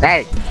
Hey!